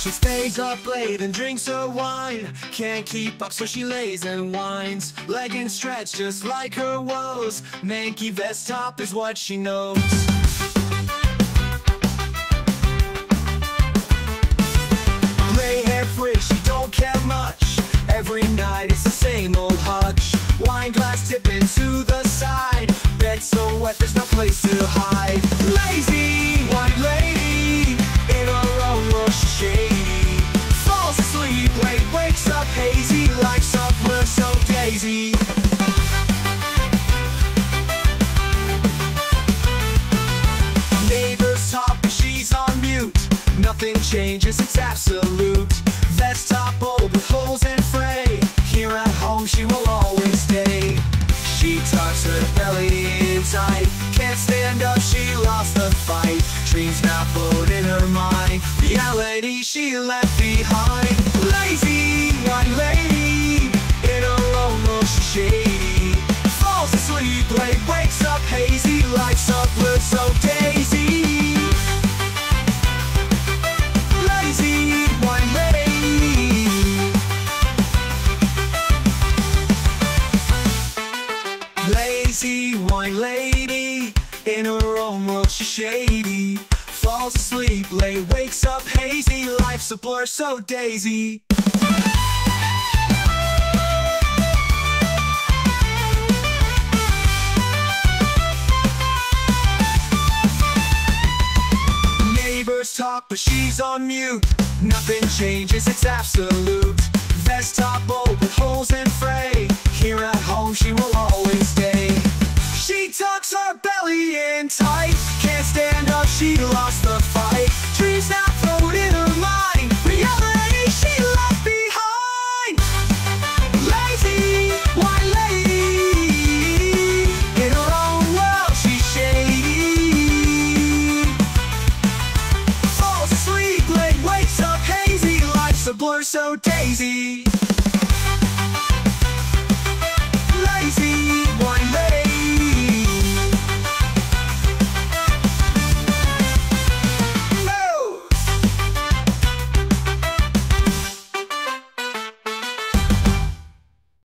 She stays up late and drinks her wine. Can't keep up so she lays and whines. Leggings stretch just like her woes. Manky vest top is what she knows. Gray hair free, she don't care much. Every night it's the same old hutch. Wine glass tipping to the side. Bed so wet there's no place to hide. Lazy she will always stay. She tucks her belly in tight Can't stand up, she lost the fight. Dreams baffled in her mind. Reality she left behind. Lazy, wine lady shady Falls asleep late, wakes up hazy Life's a blur so daisy Neighbors talk, but she's on mute. Nothing changes, it's absolute. Vest top old with holes and fray. Here at home, she will always stay. She tucks her belly in tight. She lost the fight. Dreams now float in her mind. Reality she left behind. Lazy, wine lady. In her own world, she's shady. Falls asleep late, wakes up hazy Life's a blur so daisy